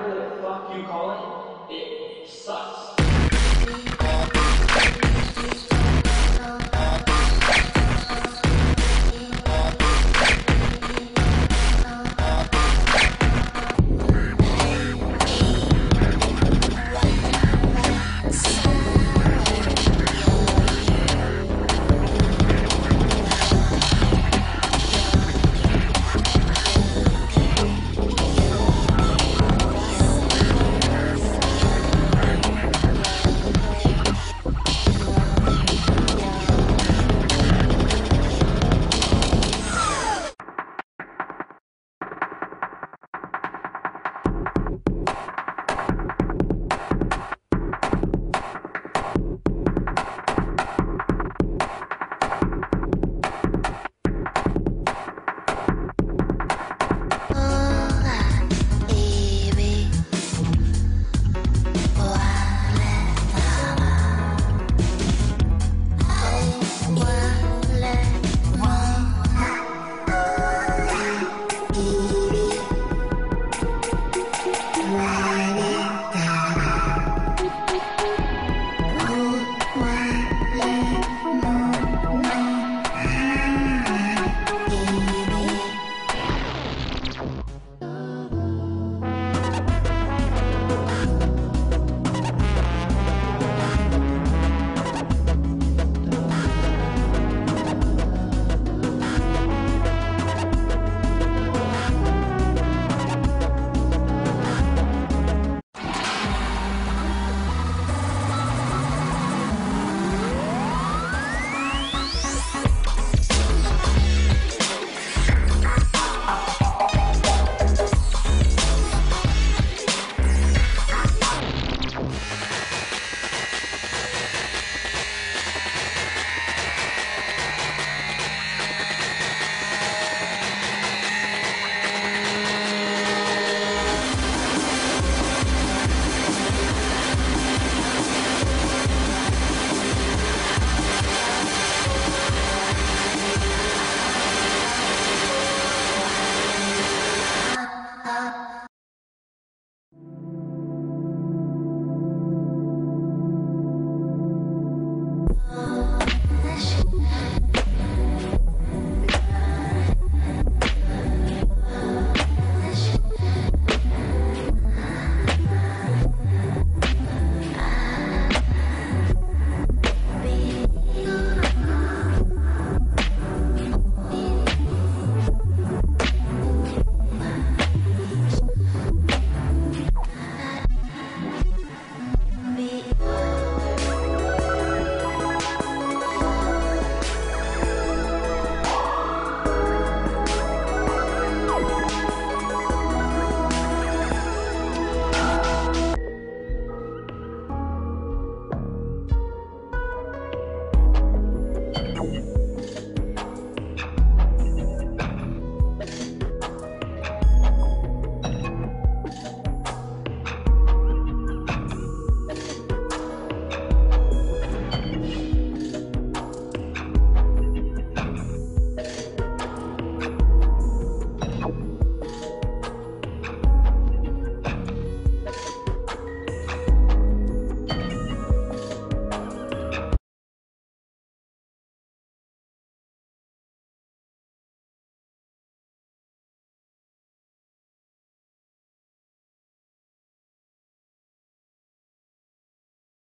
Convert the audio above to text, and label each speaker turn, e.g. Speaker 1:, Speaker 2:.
Speaker 1: whatever the fuck you call it, it sucks.